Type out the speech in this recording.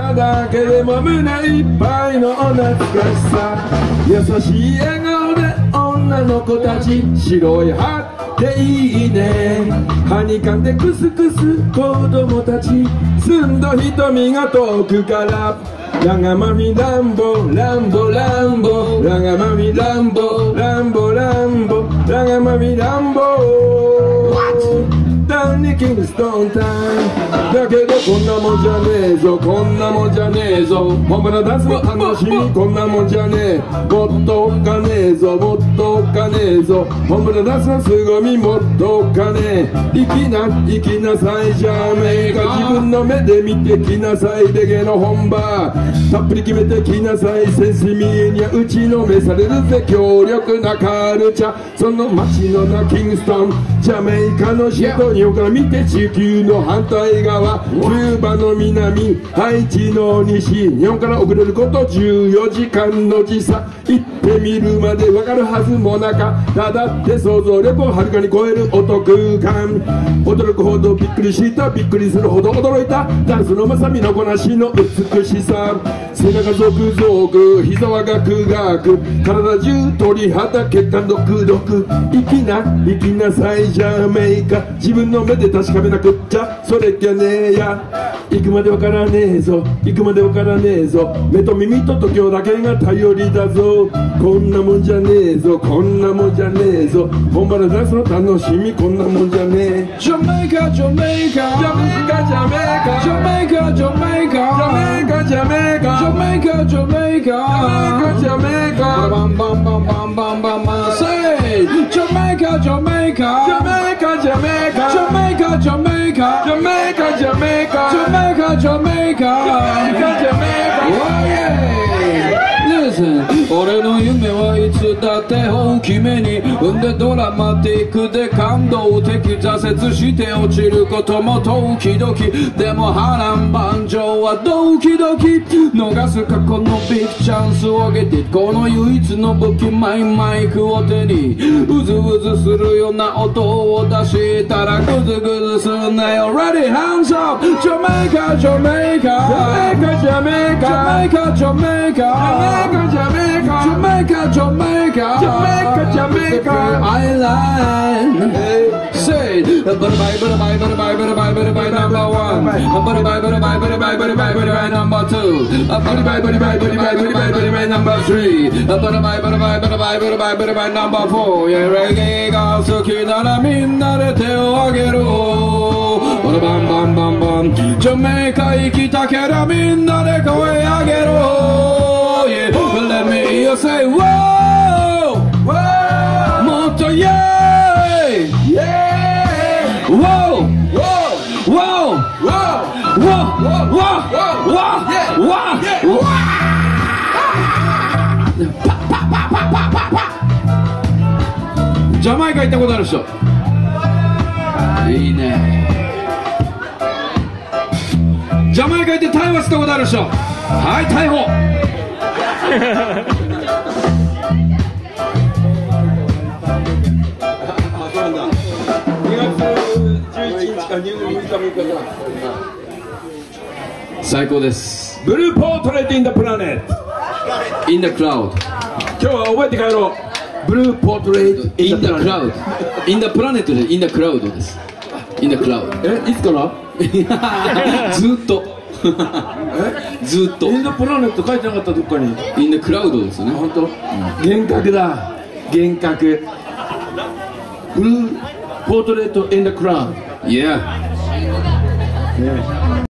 ただけでも胸いっぱいの懐かしさ。優しい笑顔で女の子たち白い歯っていいね。はにかんでクスクス子供たち澄んだ瞳が遠くから。ラガマミランボランボランボ。ラガマミランボランボランボラガマミランボ。キングストーンタイムだけどこんなもんじゃねえぞ。こんなもんじゃねえぞ。本場のダンスの楽しみ。こんなもんじゃねえ。もっとおっかねえぞ。もっとおっかねえぞ。本場のダンスの凄みもっとおっかねえ。生きな生きなさいジャメイカ自分の目で見てきなさいレゲエの本場。たっぷり決めてきなさい。センス見えにゃ打ちのめされるぜ。強力なカルチャー。その街のなキングストン。ジャメイカの首都。日本から見て地球の反対側キューバの南ハイチの西日本から遅れること14時間の時差。行ってみるまでわかるはずもなか。ただって想像力をはるかに超えるお得感。驚くほどびっくりしたびっくりするほど驚いた。ダンスのまさみのこなしの美しさ。背中ゾクゾク膝はガクガク。体中鳥肌血管毒毒生きな生きなさいジャメイカ。自分の目で確かめなくっちゃそれっきゃねえや。行くまでわからねえぞ。行くまでわからねえぞ。目と耳と度胸だけが頼りだぞ。こんなもんじゃねえぞ。こんなもんじゃねえぞ。本場のダンスの楽しみ。こんなもんじゃねえ。ジャメイカジャメイカジャメイカジャメイカジャメイカジャメイカジャメイカジャメイカジャメイカジャメイカジャメイカバンバンバンバンバンバンバンジャメイカジャメイカジャメイカジャメイカジャメイカジャメイカ Jamaica, Jamaica, Jamaica, Jamaica, Jamaica. Oh yeah. Listen, 올해는 6매와 2천 だって大きめに産んでドラマティックで感動的挫折して落ちることも時々でも波乱万丈はドキドキ。逃す過去のビッグチャンスをゲてこの唯一の武器マイマイクを手にうずうずするような音を出したらグズグズすんなよ Ready hands up Jamaica Jamaica Jamaica Jamaica Jamaica! Jamaica Jamaica! Jamaica Jamaica! Jamaica Jamaica Island Say Bye bye bye bye bye bye bye bye bye bye number one Bye bye bye bye bye bye bye bye bye number two Bye bye bye bye bye bye bye bye bye number three Bye bye bye bye bye bye bye bye bye bye number four Yeah レゲエが好きならみんなで手を挙げろバラバンバンバンバンジャメイカ行きたけりゃみんなで声上げろ Yeah Let me hear you say Whoa ジャマイカ行ったことある人いいねジャマイカ行って逮捕したことある人はい逮捕最高です。ブルーポートレートインダプラネット。In the cloud 今日は覚えて帰ろう。ブルーポートレートイン the ダプラネット cloud In the planet で In the cloud です。In the cloud えいつから？ずっと。ずっと。インダプラネット書いてなかったどっかに。In the cloud ですね。本当？幻覚だ。幻覚。ブルーポートレートインダクラウド。Yeah 没有